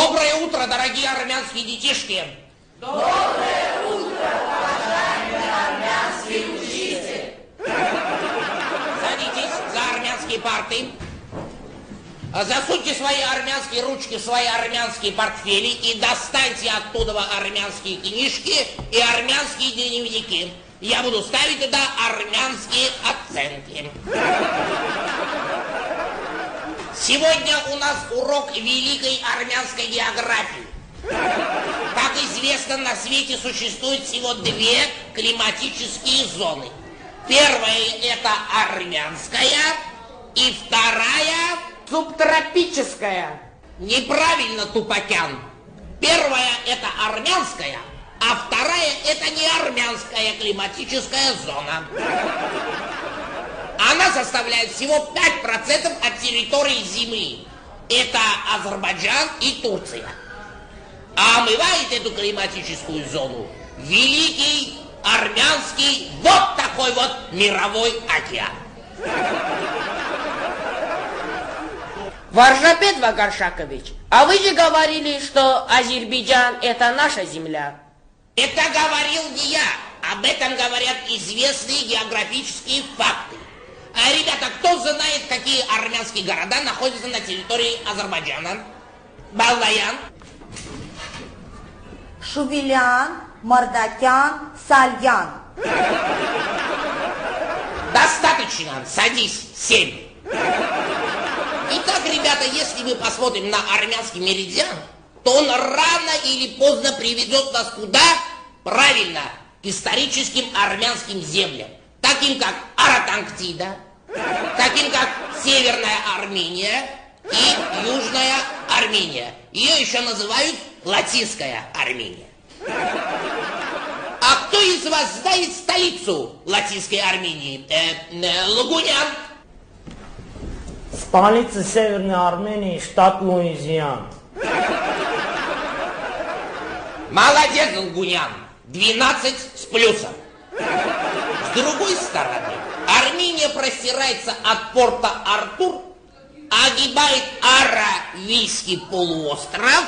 Доброе утро, дорогие армянские детишки! Доброе утро, уважаемый армянский учитель! Садитесь за армянские парты. Засуньте свои армянские ручки в свои армянские портфели и достаньте оттуда армянские книжки и армянские дневники. Я буду ставить туда армянские оценки. Сегодня у нас урок великой армянской географии. Как известно, на свете существует всего две климатические зоны. Первая это армянская, и вторая Субтропическая. неправильно тупокян. Первая это армянская, а вторая это не армянская климатическая зона. Она составляет всего 5% от территории Земли. Это Азербайджан и Турция. А омывает эту климатическую зону великий армянский вот такой вот мировой океан. Варжапет Вагаршакович, а вы же говорили, что Азербайджан это наша земля. Это говорил не я. Об этом говорят известные географические факты. А, ребята, кто знает, какие армянские города находятся на территории Азербайджана? Балдаян, Шувилян, Мардакян, Сальян. достаточно, садись, семь. Итак, ребята, если мы посмотрим на армянский меридиан, то он рано или поздно приведет нас куда? Правильно, к историческим армянским землям, таким как Аратанктида, таким как Северная Армения и Южная Армения. Ее еще называют Латинская Армения. А кто из вас знает столицу Латинской Армении? Э, э, Лагунян. Столица Северной Армении, штат Луизиан. Молодец, Лагунян. 12 с плюсом. С другой стороны, Армения простирается от порта Артур, огибает Аравийский полуостров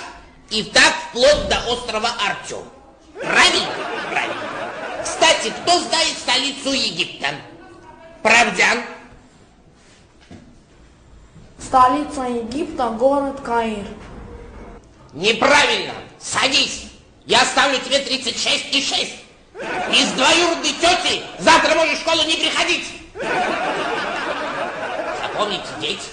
и так вплоть до острова Артем. Правильно? Правильно. Кстати, кто знает столицу Египта? Правдян? Столица Египта, город Каир. Неправильно. Садись. Я ставлю тебе 36 и 6. Из двоюродной тети завтра можешь в школу не приходить. Запомните, дети,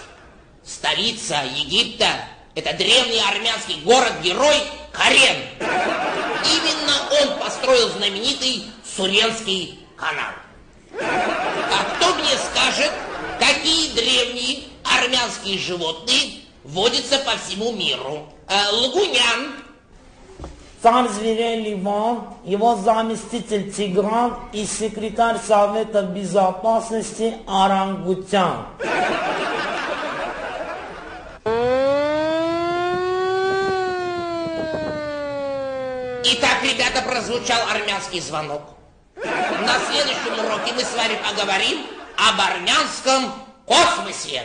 столица Египта – это древний армянский город-герой Карен. Именно он построил знаменитый Суренский канал. А кто мне скажет, какие древние армянские животные водятся по всему миру? Э, Лагунян, Царь зверей Ливан, его заместитель Тигран и секретарь Совета Безопасности Арангутян. Итак, ребята, прозвучал армянский звонок. На следующем уроке мы с вами поговорим об армянском космосе.